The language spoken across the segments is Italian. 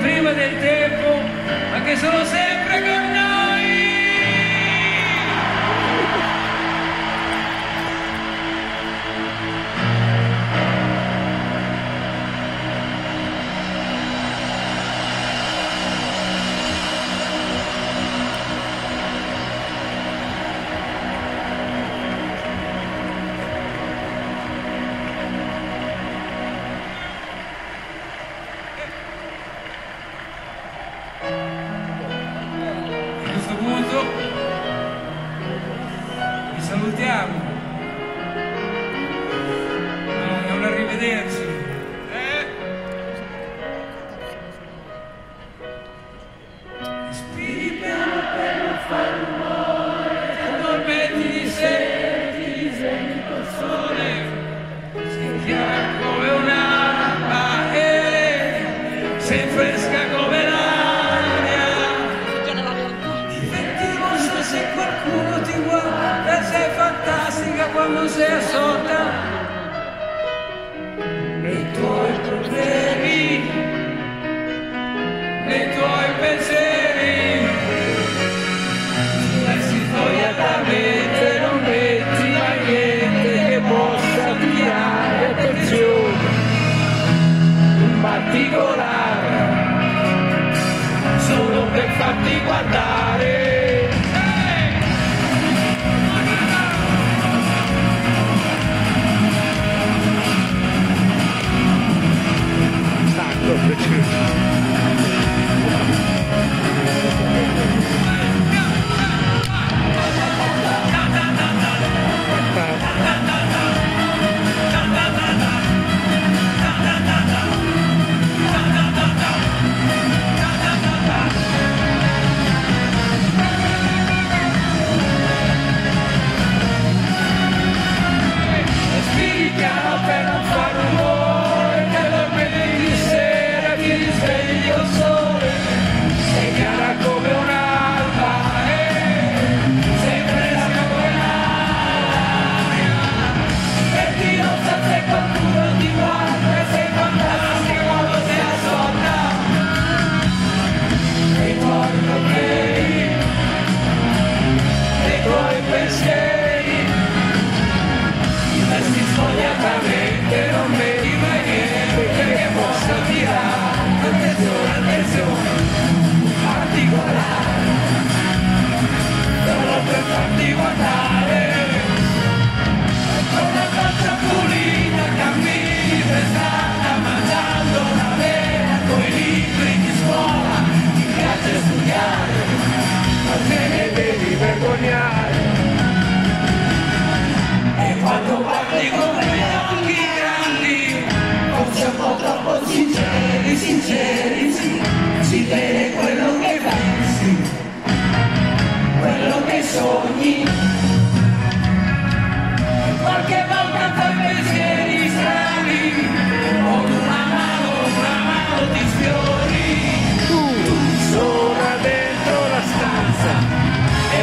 prima del tempo, ma che sono sempre nos exorta.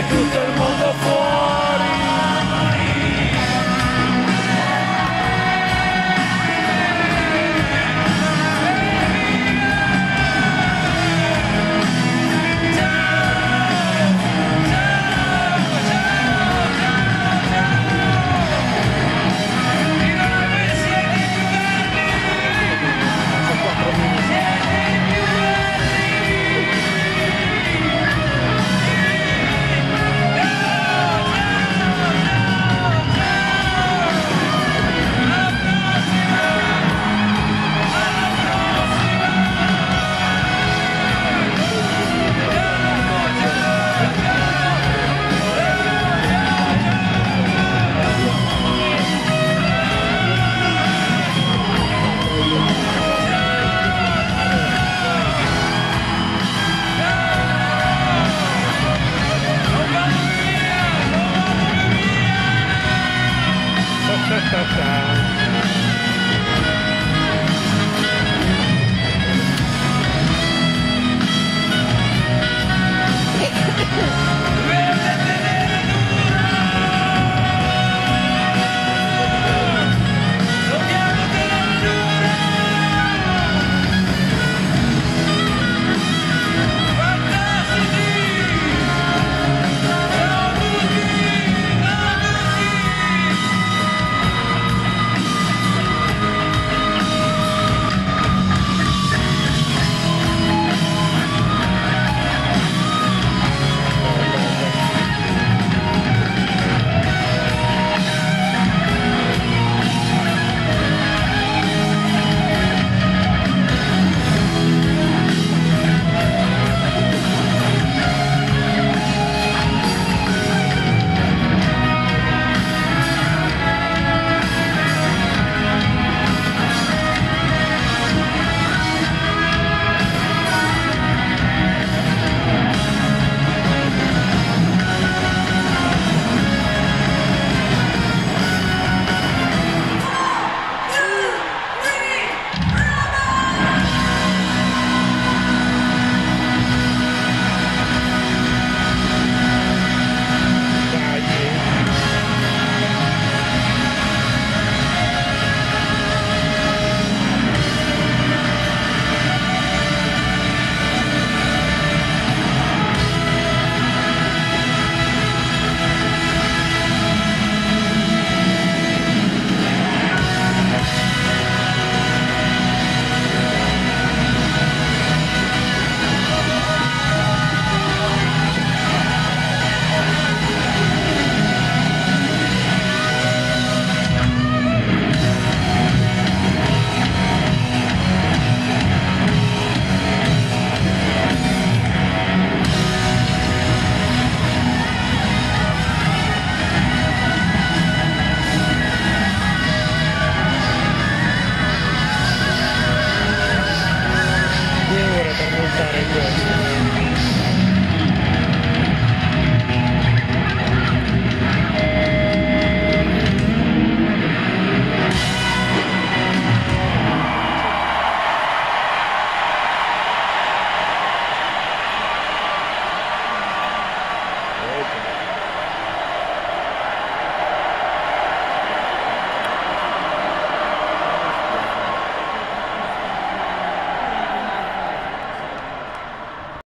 tu